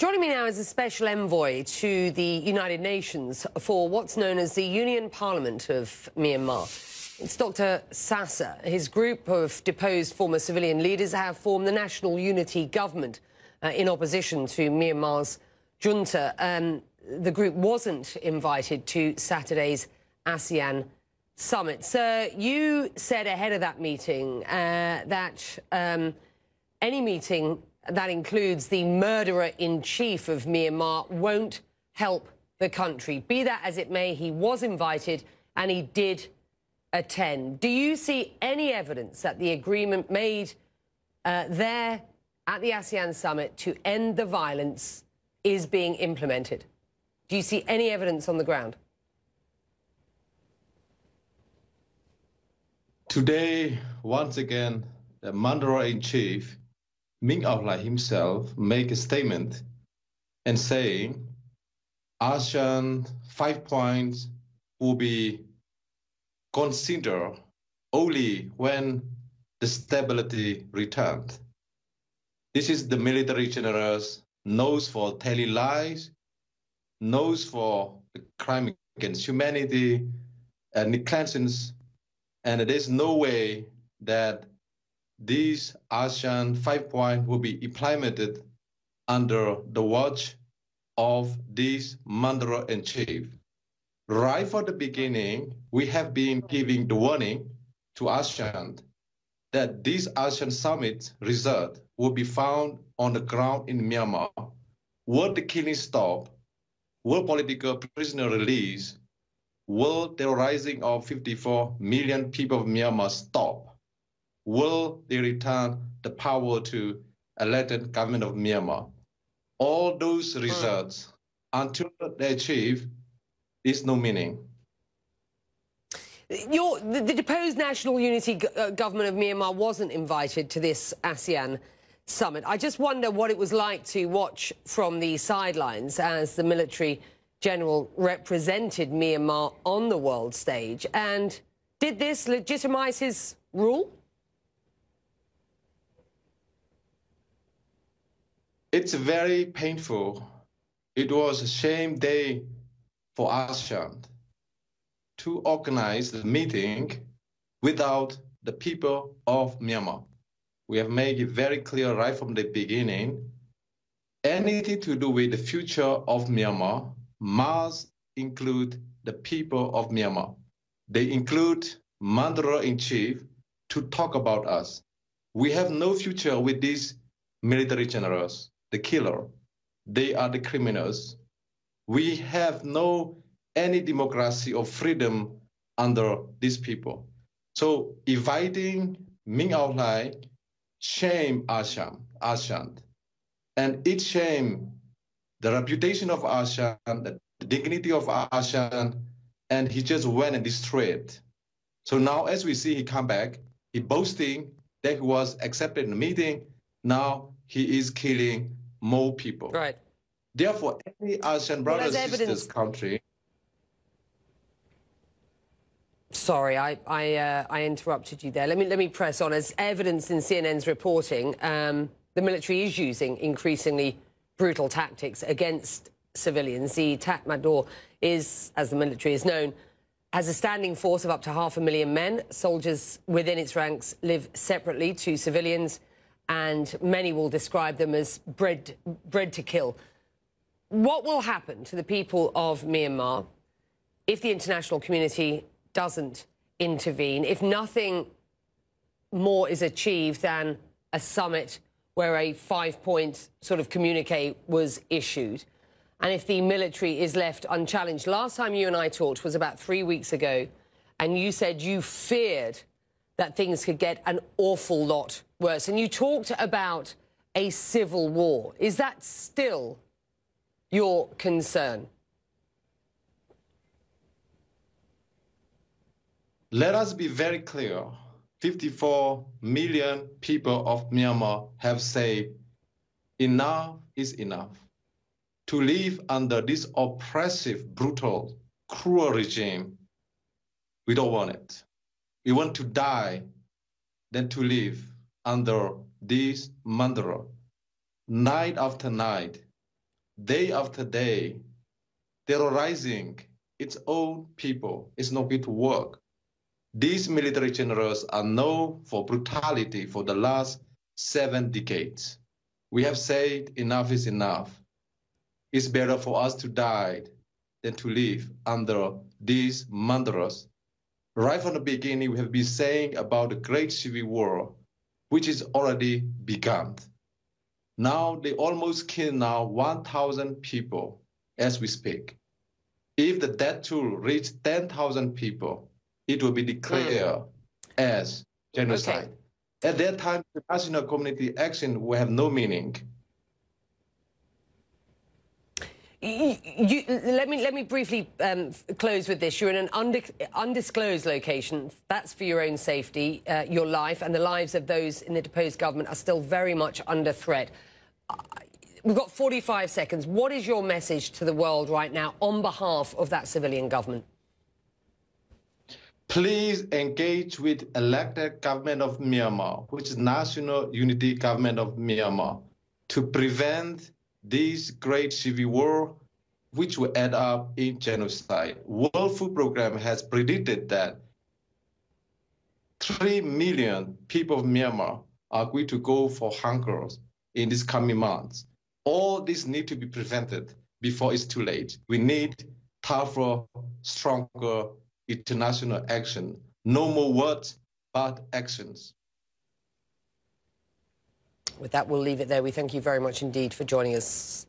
Joining me now is a special envoy to the United Nations for what's known as the Union Parliament of Myanmar. It's Dr. Sasa. His group of deposed former civilian leaders have formed the National Unity Government uh, in opposition to Myanmar's junta. Um, the group wasn't invited to Saturday's ASEAN summit. Sir, you said ahead of that meeting uh, that um, any meeting that includes the murderer-in-chief of Myanmar won't help the country. Be that as it may, he was invited and he did attend. Do you see any evidence that the agreement made uh, there at the ASEAN summit to end the violence is being implemented? Do you see any evidence on the ground? Today, once again, the murderer-in-chief, Min Aung Hlaing himself, make a statement and saying ASEAN five points will be considered only when the stability returned. This is the military generals knows for telling lies, knows for the crime against humanity and neclensions, and there is no way that these ASEAN five point will be implemented under the watch of this murderer in chief right from the beginning, we have been giving the warning to ASEAN that this ASEAN summit result will be found on the ground in Myanmar. Will the killing stop? Will political prisoner release? Will the rising of 54 million people of Myanmar stop? Will they return the power to elected government of Myanmar? All those results, until they achieve, is no meaning. Your, the, the, deposed National Unity uh, Government of Myanmar wasn't invited to this ASEAN summit. I just wonder what it was like to watch from the sidelines as the military general represented Myanmar on the world stage. And did this legitimize his rule? It's very painful. It was a shame day for ASEAN to organize the meeting without the people of Myanmar. We have made it very clear right from the beginning, anything to do with the future of Myanmar must include the people of Myanmar. They include Mandara-in-Chief to talk about us. We have no future with these military generals, the killer. They are the criminals we have no any democracy or freedom under these people. So inviting Min Aung Hlaing shame ASEAN, ASEAN, and it shame the reputation of ASEAN, the dignity of ASEAN, and he just went and destroyed. So now, as we see, he come back, he boasting that he was accepted in the meeting. Now he is killing more people. Right. Therefore, any ASEAN brothers well, sisters country. Sorry, I I, uh, I, interrupted you there. Let me let me press on. As evidence in CNN's reporting, um, the military is using increasingly brutal tactics against civilians. The Tatmadaw is, as the military is known, has a standing force of up to half a million men. Soldiers within its ranks live separately to civilians, and many will describe them as bred bred to kill. What will happen to the people of Myanmar if the international community doesn't intervene, if nothing more is achieved than a summit where a five-point sort of communique was issued, and if the military is left unchallenged? Last time you and I talked was about three weeks ago, and you said you feared that things could get an awful lot worse. And you talked about a civil war. Is that still your concern? Let us be very clear. 54 million people of Myanmar have said enough is enough. To live under this oppressive, brutal, cruel regime, we don't want it. We want to die than to live under this mantra. Night after night, day after day, terrorizing its own people. It's not good to work. These military generals are known for brutality for the last seven decades. We have said enough is enough. It's better for us to die than to live under these murderers. Right from the beginning, we have been saying about the great civil war, which is already begun. Now they almost kill now 1,000 people as we speak. If the death toll reached 10,000 people, it will be declared mm. as genocide. Okay. At that time, the national community action will have no meaning. You, let me let me briefly um, close with this. You're in an undisclosed location. That's for your own safety. Uh, your life and the lives of those in the deposed government are still very much under threat. Uh, we've got 45 seconds. What is your message to the world right now on behalf of that civilian government? please engage with elected government of Myanmar, which is National Unity Government of Myanmar, to prevent this great civil war, which will end up in genocide. World Food Program has predicted that 3 million people of Myanmar are going to go for hunger in these coming months. All this need to be prevented before it's too late. We need tougher, stronger international action. No more words, but actions. With that, we'll leave it there. We thank you very much indeed for joining us.